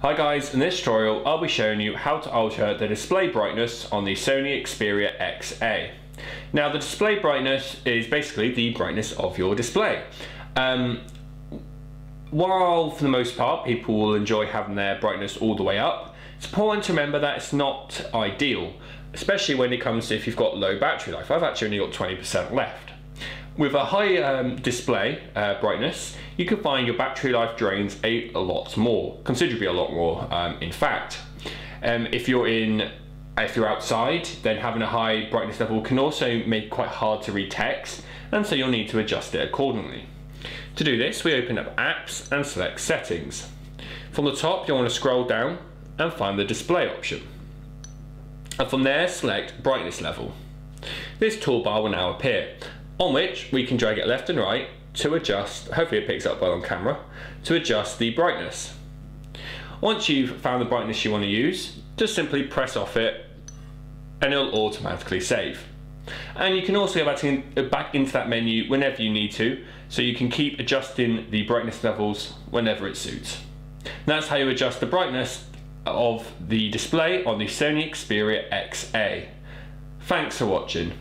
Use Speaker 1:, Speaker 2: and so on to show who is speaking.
Speaker 1: Hi guys, in this tutorial I'll be showing you how to alter the display brightness on the Sony Xperia XA. Now the display brightness is basically the brightness of your display. Um, while for the most part people will enjoy having their brightness all the way up, it's important to remember that it's not ideal, especially when it comes to if you've got low battery life. I've actually only got 20% left. With a high um, display uh, brightness, you can find your battery life drains a, lot more, considerably a lot more, um, in fact. Um, if you're in if you're outside, then having a high brightness level can also make quite hard to read text, and so you'll need to adjust it accordingly. To do this, we open up Apps and select Settings. From the top, you'll want to scroll down and find the Display option. And from there, select Brightness Level. This toolbar will now appear, on which we can drag it left and right to adjust, hopefully it picks up well on camera, to adjust the brightness. Once you've found the brightness you want to use, just simply press off it and it'll automatically save. And you can also go back, in, uh, back into that menu whenever you need to, so you can keep adjusting the brightness levels whenever it suits. And that's how you adjust the brightness of the display on the Sony Xperia XA. Thanks for watching.